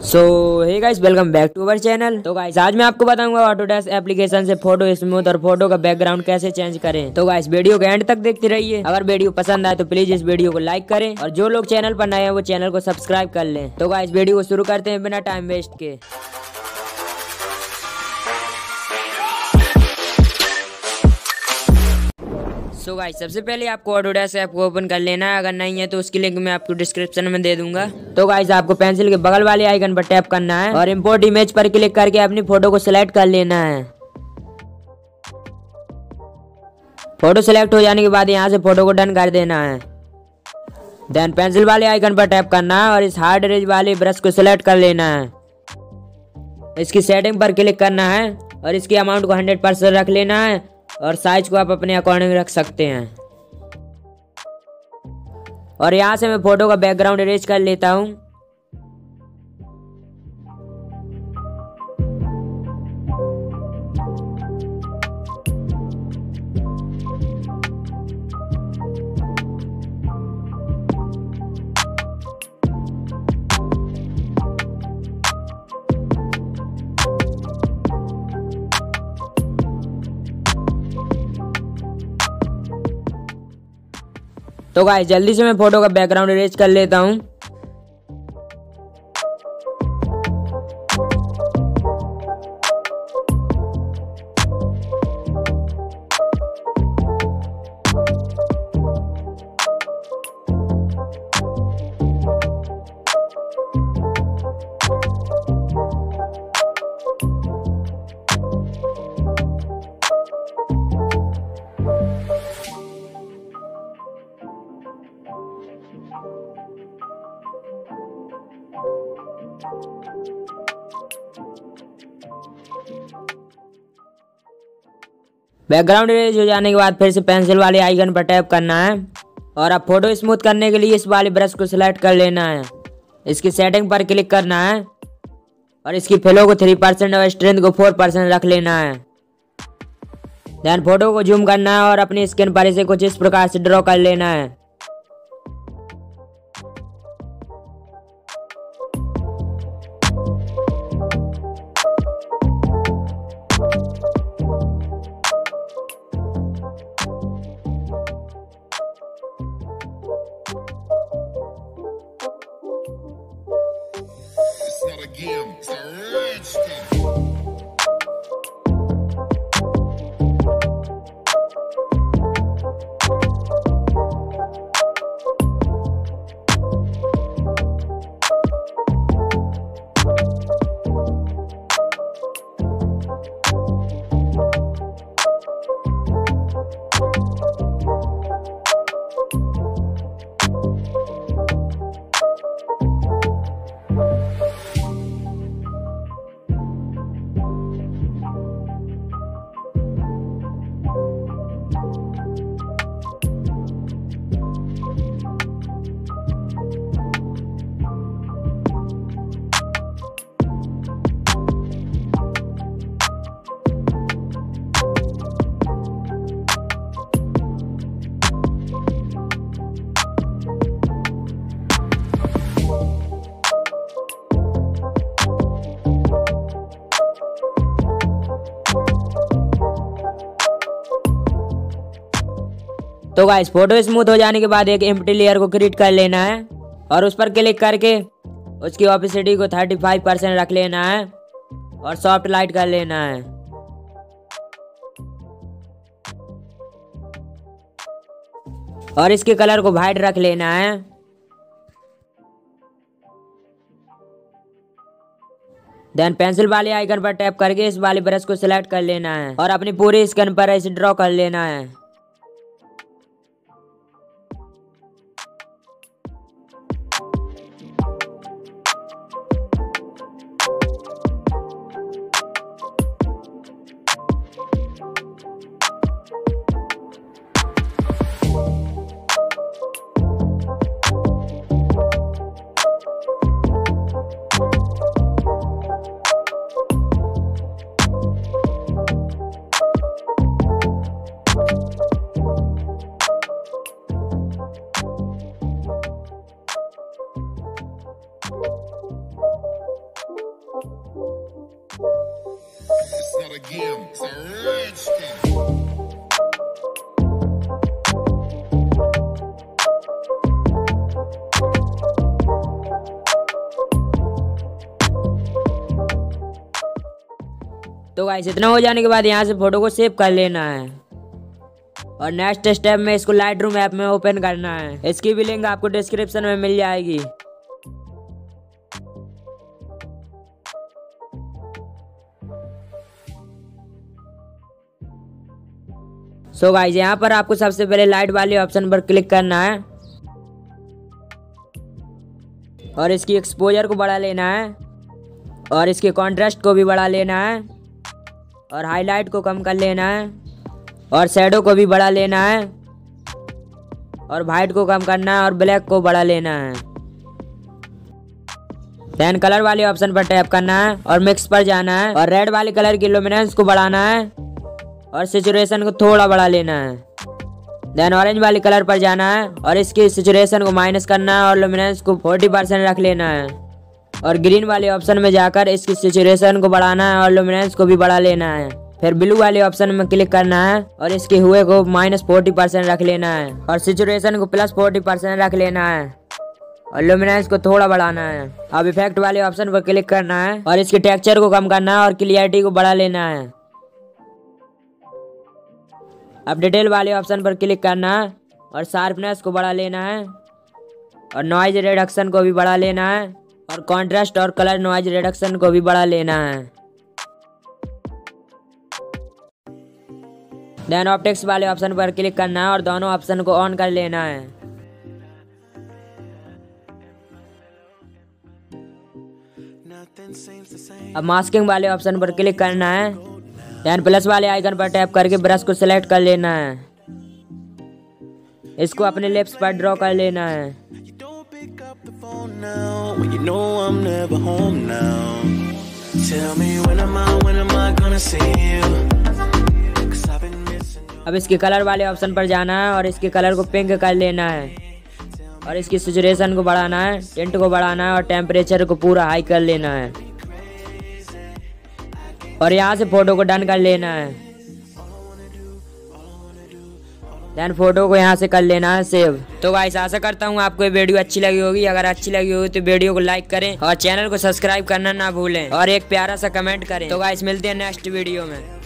So hey guys welcome back to our channel तो guys आज मैं आपको बताऊँगा ऑटोडेस्क एप्लीकेशन से फ़ोटो स्मूथ और फ़ोटो का बैकग्राउंड कैसे चेंज करें। तो गाइस वीडियो के एंड तक देखते रहिए। अगर वीडियो पसंद आए तो प्लीज़ इस वीडियो को लाइक करें और जो लोग चैनल पर नए हैं, वो चैनल को सब्सक्राइब कर लें। तो गाइस वीडियो को शुरू करते हैं बिना टाइम वेस्ट के। सो गाइस सबसे पहले आपको ऑटोडेस्क ऐप को ओपन कर लेना है। अगर नहीं है तो उसकी लिंक मैं आपको डिस्क्रिप्शन में दे दूँगा। तो गाइस आपको पेंसिल के बगल वाले आइकन पर टैप करना है और इम्पोर्ट इमेज पर क्लिक करके अपनी फ़ोटो को सिलेक्ट कर लेना है। फ़ोटो सिलेक्ट हो जाने के बाद यहाँ से फ़ोटो को डन कर देना है। देन पेंसिल वाले आइकन पर टैप करना है और इस हार्ड रेज वाले ब्रश को सिलेक्ट कर लेना है। इसकी सेटिंग पर क्लिक करना है और इसकी अमाउंट को हंड्रेड परसेंट रख लेना है। और साइज़ को आप अपने अकॉर्डिंग रख सकते हैं। और यहाँ से मैं फ़ोटो का बैकग्राउंड अरेज कर लेता हूँ। तो गाइस जल्दी से मैं फ़ोटो का बैकग्राउंड अरेज कर लेता हूँ। बैकग्राउंड इरेज हो जाने के बाद फिर से पेंसिल वाले आइकन पर टैप करना है। और अब फ़ोटो स्मूथ करने के लिए इस वाले ब्रश को सिलेक्ट कर लेना है। इसकी सेटिंग पर क्लिक करना है। और इसकी फिलो को थ्री परसेंट और स्ट्रेंथ को फोर परसेंट रख लेना है। देन फ़ोटो को जूम करना है और अपनी स्किन पर इसे कुछ इस प्रकार से ड्रॉ कर लेना है। again. It's a rich तो गाइस फ़ोटो स्मूथ हो जाने के बाद एक एम्प्टी लेयर को क्रिएट कर लेना है और उस पर क्लिक करके उसकी ऑपिसिटी को 35 परसेंट रख लेना है और सॉफ्ट लाइट कर लेना है। और इसके कलर को वाइट रख लेना है। देन पेंसिल वाले आइकन पर टैप करके इस वाले ब्रश को सिलेक्ट कर लेना है और अपनी पूरी स्किन पर ऐसे ड्रॉ कर लेना है। Again. तो गाइस इतना हो जाने के बाद यहाँ से फ़ोटो को सेव कर लेना है। और नेक्स्ट स्टेप में इसको लाइट रूम ऐप में ओपन करना है। इसकी भी लिंक आपको डिस्क्रिप्शन में मिल जाएगी। सो गाइस यहाँ पर आपको सबसे पहले लाइट वाले ऑप्शन पर क्लिक करना है। और इसकी एक्सपोजर को बढ़ा लेना है। और इसके कॉन्ट्रास्ट को भी बढ़ा लेना है। और हाईलाइट को कम कर लेना है। और शेडो को भी बढ़ा लेना है। और वाइट को कम करना है और ब्लैक को बढ़ा लेना है। देन कलर वाले ऑप्शन पर टैप करना है और मिक्स पर जाना है। और रेड वाले कलर की लुमिनेंस को बढ़ाना है। और सिचुएशन को थोड़ा बढ़ा लेना है। देन ऑरेंज वाले कलर पर जाना है और इसकी सिचुएशन को माइनस करना है और लुमिनेंस को 40 परसेंट रख लेना है। और ग्रीन वाले ऑप्शन में जाकर इसकी सिचुएशन को बढ़ाना है और लुमिनेंस को भी बढ़ा लेना है। फिर ब्लू वाले ऑप्शन में क्लिक करना है और इसके हुए को माइनस फोर्टी परसेंट रख लेना है। और सिचुएशन को प्लस फोर्टी परसेंट रख लेना है और लुमिनेंस को थोड़ा बढ़ाना है। अब इफ़ेक्ट वाले ऑप्शन पर क्लिक करना है और इसके टेक्सचर को कम करना है और क्लियरिटी को बढ़ा लेना है। अब डिटेल वाले ऑप्शन पर क्लिक करना है और शार्पनेस को बढ़ा लेना है। और नॉइज़ रिडक्शन को भी बढ़ा लेना है। और कॉन्ट्रास्ट और कलर नॉइज़ रिडक्शन को भी बढ़ा लेना है। देन ऑप्टिक्स वाले ऑप्शन पर क्लिक करना है और दोनों ऑप्शन को ऑन कर लेना है। अब मास्किंग वाले ऑप्शन पर क्लिक करना है। देन प्लस वाले आइकन पर टैप करके ब्रश को सिलेक्ट कर लेना है। इसको अपने लिप्स पर ड्रॉ कर लेना है. अब इसके कलर वाले ऑप्शन पर जाना है और इसके कलर को पिंक कर लेना है। और इसकी सिचुएशन को बढ़ाना है टेंट को बढ़ाना है और टेम्परेचर को पूरा हाई कर लेना है। और यहाँ से फ़ोटो को डन कर लेना है। देन फ़ोटो को यहाँ से कर लेना है सेव तो गाइस आशा करता हूँ आपको ये वीडियो अच्छी लगी होगी। अगर अच्छी लगी होगी तो वीडियो को लाइक करें और चैनल को सब्सक्राइब करना ना भूलें और एक प्यारा सा कमेंट करें। तो गाइस मिलते हैं नेक्स्ट वीडियो में।